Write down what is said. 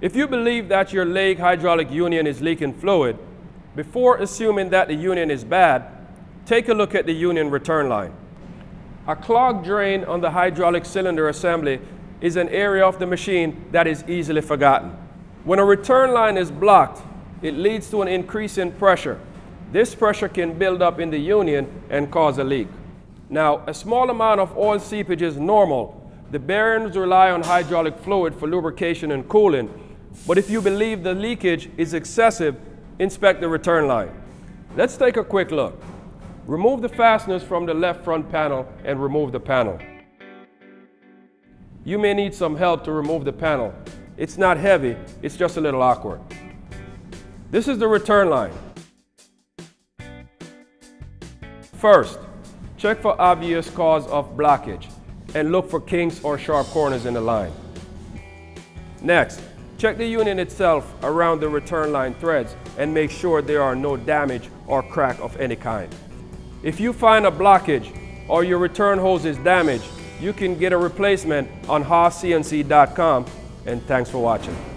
If you believe that your lathe hydraulic union is leaking fluid, before assuming that the union is bad, take a look at the union return line. A clogged drain on the hydraulic cylinder assembly is an area of the machine that is easily forgotten. When a return line is blocked, it leads to an increase in pressure. This pressure can build up in the union and cause a leak. Now, a small amount of oil seepage is normal. The bearings rely on hydraulic fluid for lubrication and cooling, but if you believe the leakage is excessive, inspect the return line. Let's take a quick look. Remove the fasteners from the left front panel and remove the panel. You may need some help to remove the panel. It's not heavy, it's just a little awkward. This is the return line. First, check for obvious cause of blockage and look for kinks or sharp corners in the line. Next, check the union itself around the return line threads and make sure there are no damage or crack of any kind. If you find a blockage or your return hose is damaged, you can get a replacement on HaasCNC.com and thanks for watching.